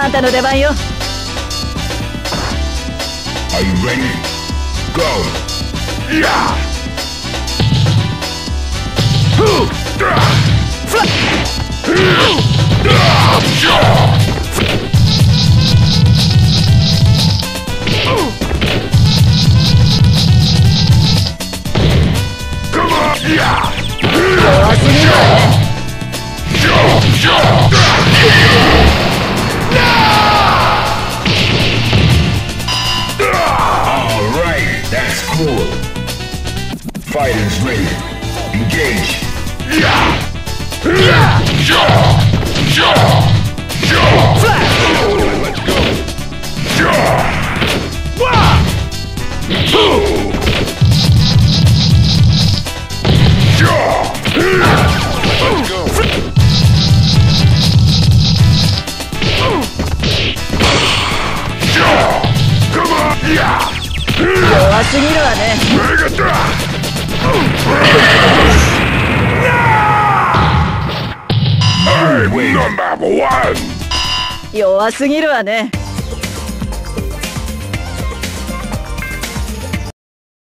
あんたの出番よ Are you ready? Go! Yeah! Come on! Yeah! forward. Fighters ready. Engage. Yeah! Yeah! Jaw! Jaw! Jaw! Flash! Let's go! Jaw! Wah! Boom! Jaw! Let's go! Jaw! Come on! Yeah! わ。弱すぎるわね。